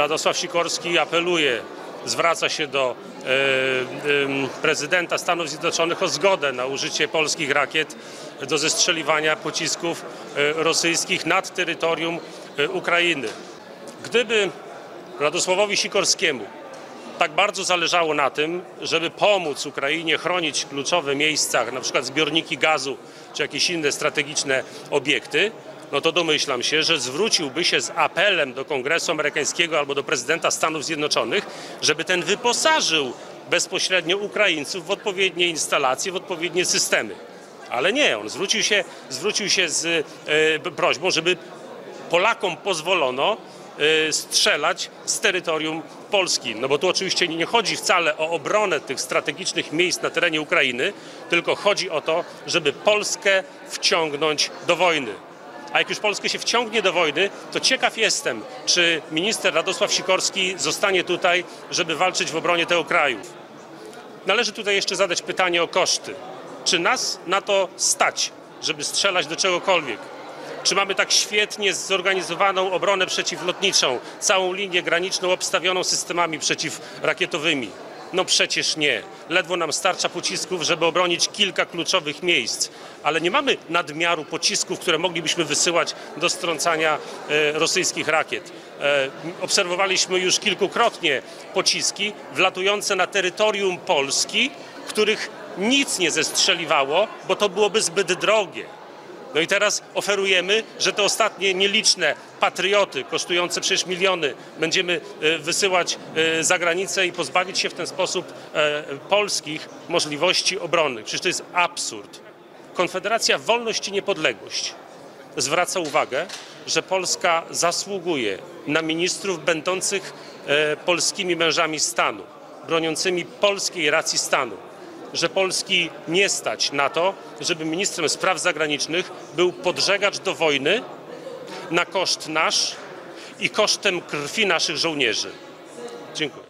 Radosław Sikorski apeluje, zwraca się do e, prezydenta Stanów Zjednoczonych o zgodę na użycie polskich rakiet do zestrzeliwania pocisków e, rosyjskich nad terytorium e, Ukrainy. Gdyby Radosławowi Sikorskiemu tak bardzo zależało na tym, żeby pomóc Ukrainie chronić kluczowe miejsca, na przykład zbiorniki gazu czy jakieś inne strategiczne obiekty, no to domyślam się, że zwróciłby się z apelem do Kongresu Amerykańskiego albo do prezydenta Stanów Zjednoczonych, żeby ten wyposażył bezpośrednio Ukraińców w odpowiednie instalacje, w odpowiednie systemy. Ale nie, on zwrócił się, zwrócił się z e, prośbą, żeby Polakom pozwolono y, strzelać z terytorium Polski. No bo tu oczywiście nie chodzi wcale o obronę tych strategicznych miejsc na terenie Ukrainy, tylko chodzi o to, żeby Polskę wciągnąć do wojny. A jak już Polskę się wciągnie do wojny, to ciekaw jestem, czy minister Radosław Sikorski zostanie tutaj, żeby walczyć w obronie tego kraju. Należy tutaj jeszcze zadać pytanie o koszty. Czy nas na to stać, żeby strzelać do czegokolwiek? Czy mamy tak świetnie zorganizowaną obronę przeciwlotniczą, całą linię graniczną obstawioną systemami przeciwrakietowymi? No przecież nie. Ledwo nam starcza pocisków, żeby obronić kilka kluczowych miejsc, ale nie mamy nadmiaru pocisków, które moglibyśmy wysyłać do strącania e, rosyjskich rakiet. E, obserwowaliśmy już kilkukrotnie pociski wlatujące na terytorium Polski, których nic nie zestrzeliwało, bo to byłoby zbyt drogie. No i teraz oferujemy, że te ostatnie nieliczne patrioty, kosztujące przecież miliony, będziemy e, wysyłać e, za granicę i pozbawić się w ten sposób e, polskich możliwości obronnych. Przecież to jest absurd. Konfederacja Wolność i Niepodległość zwraca uwagę, że Polska zasługuje na ministrów będących polskimi mężami stanu, broniącymi polskiej racji stanu że Polski nie stać na to, żeby ministrem spraw zagranicznych był podżegacz do wojny na koszt nasz i kosztem krwi naszych żołnierzy. Dziękuję.